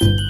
you